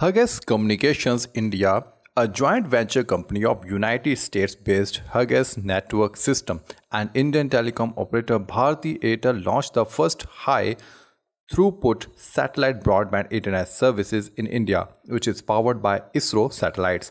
Hughes Communications India, a joint venture company of United States-based Hughes Network System and Indian telecom operator Bharti Airtel launched the first high throughput satellite broadband internet services in India, which is powered by ISRO satellites.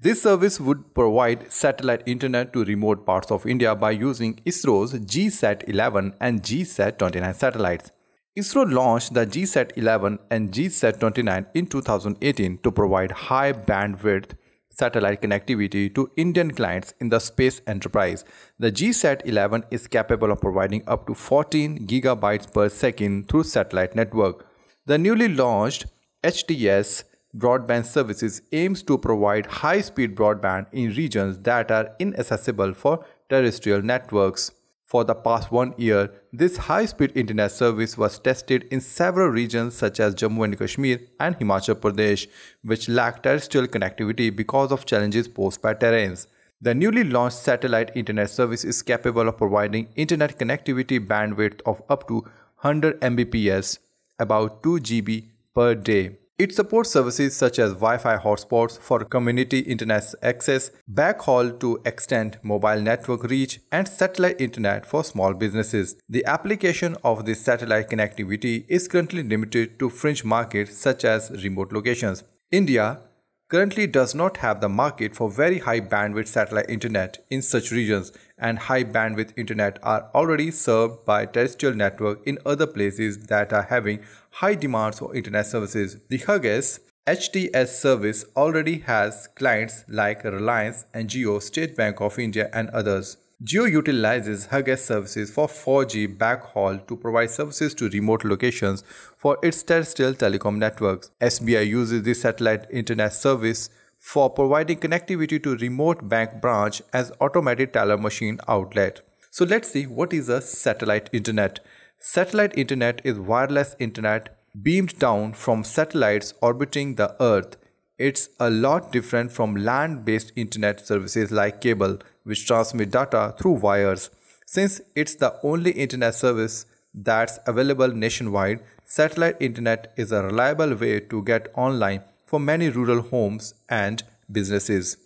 This service would provide satellite internet to remote parts of India by using ISRO's GSAT 11 and GSAT 29 satellites. ISRO launched the GSAT 11 and GSAT 29 in 2018 to provide high bandwidth satellite connectivity to Indian clients in the space enterprise. The GSAT 11 is capable of providing up to 14 gigabytes per second through satellite network. The newly launched HTS broadband services aims to provide high-speed broadband in regions that are inaccessible for terrestrial networks. For the past one year, this high-speed internet service was tested in several regions such as Jammu and Kashmir and Himachal Pradesh, which lacked terrestrial connectivity because of challenges posed by terrains. The newly launched satellite internet service is capable of providing internet connectivity bandwidth of up to 100 Mbps, about 2 GB per day. It supports services such as Wi-Fi hotspots for community internet access, backhaul to extend mobile network reach, and satellite internet for small businesses. The application of this satellite connectivity is currently limited to fringe markets such as remote locations. India currently does not have the market for very high bandwidth satellite internet in such regions and high bandwidth internet are already served by terrestrial network in other places that are having high demands for internet services. The Hughes HTS service already has clients like Reliance Jio, State Bank of India and others. Jio utilizes Hughes services for 4G backhaul to provide services to remote locations for its terrestrial telecom networks. SBI uses this satellite internet service for providing connectivity to remote bank branch as automated teller machine outlet. So let's see what is a satellite internet. Satellite internet is wireless internet beamed down from satellites orbiting the earth. It's a lot different from land-based internet services like cable which transmit data through wires. Since it's the only internet service that's available nationwide, satellite internet is a reliable way to get online for many rural homes and businesses.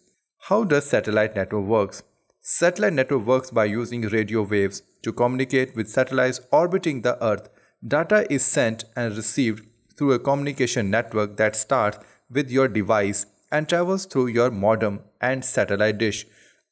How does satellite network works? Satellite network works by using radio waves to communicate with satellites orbiting the earth. Data is sent and received through a communication network that starts with your device and travels through your modem and satellite dish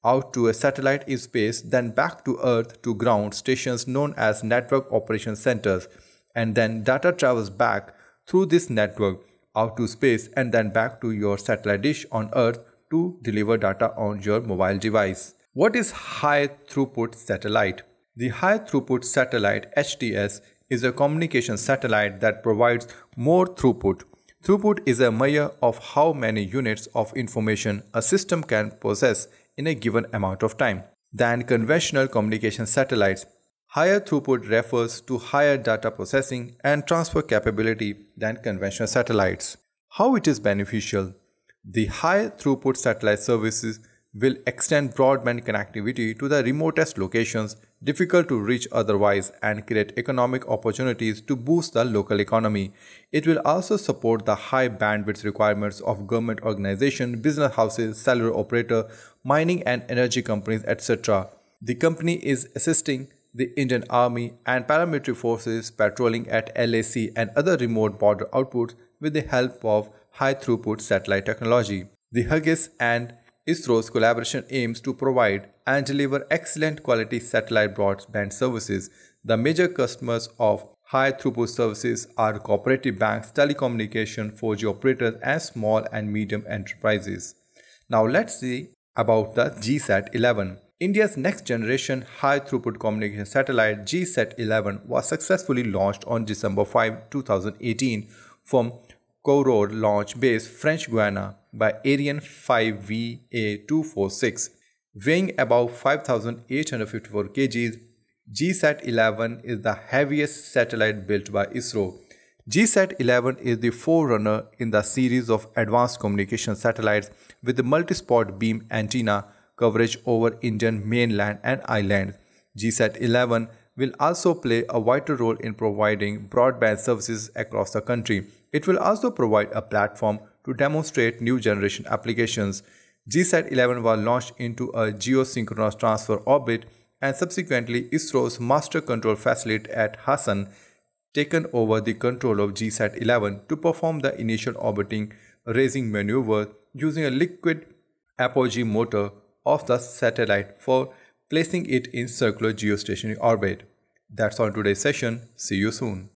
out to a satellite in space, then back to Earth to ground stations known as network operation centers, and then data travels back through this network out to space and then back to your satellite dish on Earth to deliver data on your mobile device. What is high throughput satellite? The high throughput satellite HTS is a communication satellite that provides more throughput. Throughput is a measure of how many units of information a system can process in a given amount of time than conventional communication satellites. Higher throughput refers to higher data processing and transfer capability than conventional satellites. How it is beneficial? The high throughput satellite services will extend broadband connectivity to the remotest locations difficult to reach otherwise and create economic opportunities to boost the local economy. It will also support the high bandwidth requirements of government organizations, business houses, cellular operator, mining and energy companies, etc. The company is assisting the Indian Army and paramilitary forces patrolling at LAC and other remote border outposts with the help of high throughput satellite technology. The Hughes and ISRO's collaboration aims to provide and deliver excellent quality satellite broadband services. The major customers of high throughput services are cooperative banks, telecommunication, 4G operators, and small and medium enterprises. Now let's see about the GSAT 11. India's next generation high throughput communication satellite GSAT 11 was successfully launched on December 5, 2018 from Kourou launch base French Guiana by Ariane 5 VA246. Weighing about 5,854 kg, GSAT-11 is the heaviest satellite built by ISRO. GSAT-11 is the forerunner in the series of advanced communication satellites with the multi-spot beam antenna coverage over Indian mainland and islands. GSAT-11 will also play a vital role in providing broadband services across the country. It will also provide a platform to demonstrate new generation applications. GSAT-11 was launched into a geosynchronous transfer orbit and subsequently ISRO's master control facility at Hassan taken over the control of GSAT-11 to perform the initial orbiting raising maneuver using a liquid apogee motor of the satellite for placing it in circular geostationary orbit. That's all today's session. See you soon.